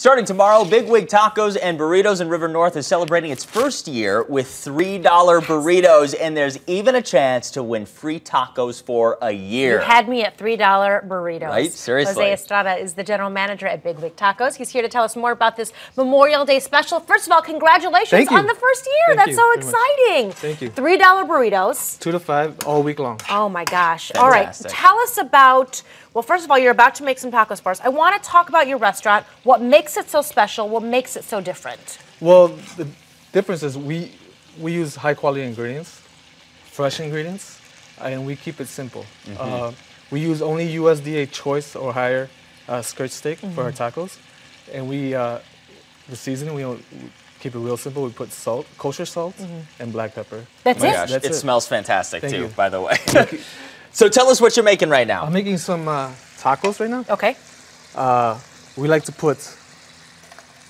Starting tomorrow, Big Wig Tacos and Burritos in River North is celebrating its first year with $3 burritos, and there's even a chance to win free tacos for a year. You had me at $3 burritos. Right? Seriously. Jose Estrada is the general manager at Big Wig Tacos. He's here to tell us more about this Memorial Day special. First of all, congratulations Thank you. on the first year. Thank That's you so very much. exciting. Thank you. $3 burritos. Two to five all week long. Oh my gosh. Fantastic. All right. Tell us about, well, first of all, you're about to make some tacos for us. I want to talk about your restaurant, what makes it so special, what makes it so different. Well, the difference is we we use high quality ingredients, fresh ingredients, and we keep it simple. Uh, we use only USDA choice or higher uh, skirt steak for our tacos, and we uh, the seasoning we, don't, we keep it real simple. We put salt, kosher salt, and black pepper. That's Oh my it? gosh, That's it, it. smells fantastic Thank too, you. by the way. so tell us what you're making right now. I'm making some uh, tacos right now. Okay. We like to put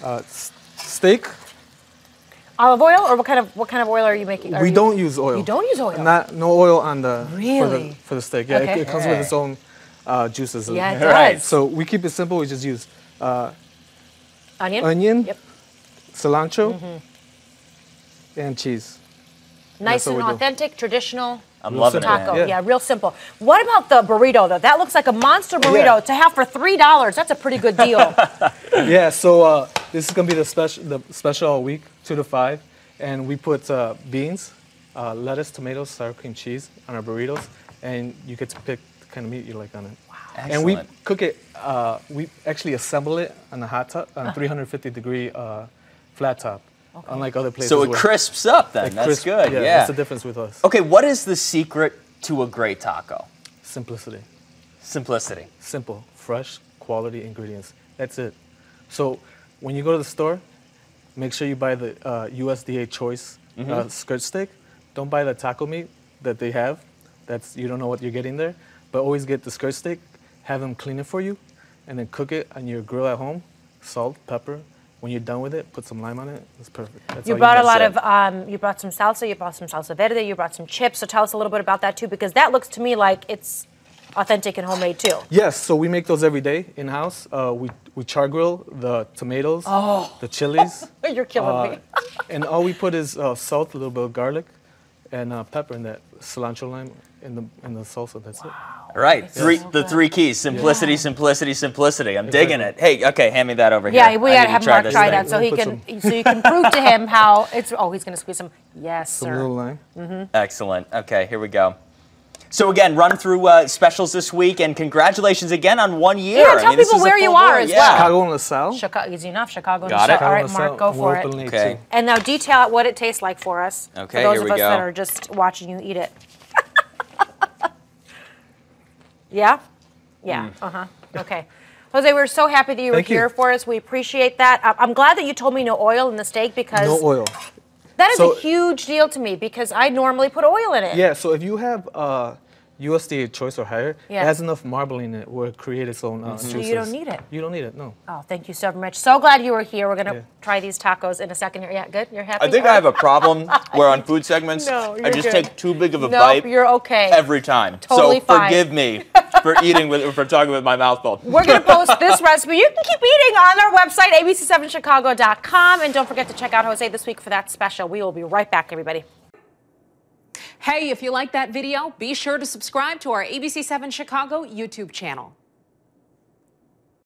uh, s- steak. Olive oil, or what kind of what kind of oil are you making? Are we you- don't use oil. You don't use oil. Not no oil on the for Really? the for the steak. Yeah, it- Okay. it, comes with its own uh, juices. yeah, it Right. So we keep it simple. We just use uh, onion. onion, Yep. cilantro, Mm-hmm. and cheese. Nice what and we do. authentic, traditional. I'm loving it, taco. man. Yeah. Yeah. real simple. What about the burrito though? That looks like a monster burrito Yeah. to have for three dollars. That's a pretty good deal. yeah. So uh, this is gonna be the special the special all week, two to five, and we put uh, beans, uh, lettuce, tomatoes, sour cream cheese on our burritos, and you get to pick the kind of meat you like on it. Wow. Excellent. And we cook it. Uh, we actually assemble it on a hot top, on 350 degree uh, flat top, unlike other places. So it where- crisps up then. like That's crisp- good. Yeah. That's the difference with us. Okay, what is the secret to a great taco? Simplicity. Simplicity. Simple, fresh, quality ingredients. That's it. So when you go to the store, make sure you buy the uh, USDA choice Mm-hmm. uh, skirt steak. Don't buy the taco meat that they have. That's you don't know what you're getting there. But always get the skirt steak. Have them clean it for you, and then cook it on your grill at home. Salt, pepper. When you're done with it, put some lime on it. It's perfect. That's You brought a lot of, um, you brought some salsa, you brought some salsa verde, you brought some chips. So tell us a little bit about that too, because that looks to me like it's authentic and homemade too. Yes, so we make those every day in house. Uh, we we char grill the tomatoes, the chilies. You're killing me. Uh, and all we put is uh, salt, a little bit of garlic, and uh, pepper, and that cilantro lime in the in the salsa. That's it. All right, three so the three keys: simplicity, simplicity, simplicity. I'm digging it. Hey, okay, hand me that over Yeah, here. we gotta need have try Mark this try that so he Put can, so you can prove to him how it's. Oh, he's gonna squeeze some. Yes, Some little sir. lime. Excellent. Okay, here we go. So again, run through uh, specials this week, and congratulations again on one year. Yeah, tell this people is where you are board, as yeah. well. Chicago and LaSalle. Chicago, easy enough. Chicago. and Got it. All right, Mark, go for we're it. open Okay. And now detail what it tastes like for us. Okay, For those here of we us go. that are just watching you eat it. yeah? Yeah. Mm. Uh huh. Okay. Jose, we're so happy that you were Thank you. here for us. We appreciate that. I'm glad that you told me no oil in the steak because No oil. That is So- a huge deal to me because I normally put oil in it. Yeah. So if you have uh, USDA choice or higher, Yeah. it has enough marbling in it where it create its own uh, So juices. you don't need it. You don't need it. No. Oh, thank you so much. So glad you were here. We're gonna Yeah. try these tacos in a second here. Yeah, good. You're happy. I think I have a problem where on food segments, No, I you're just good. take too big of a Nope, bite you're okay. every time. Totally so fine. forgive me for eating with, for talking with my mouth full. We're going to post this recipe. You can keep eating on our website, abc7chicago.com. And don't forget to check out Jose this week for that special. We will be right back, everybody. Hey, if you like that video, be sure to subscribe to our ABC7 Chicago YouTube channel.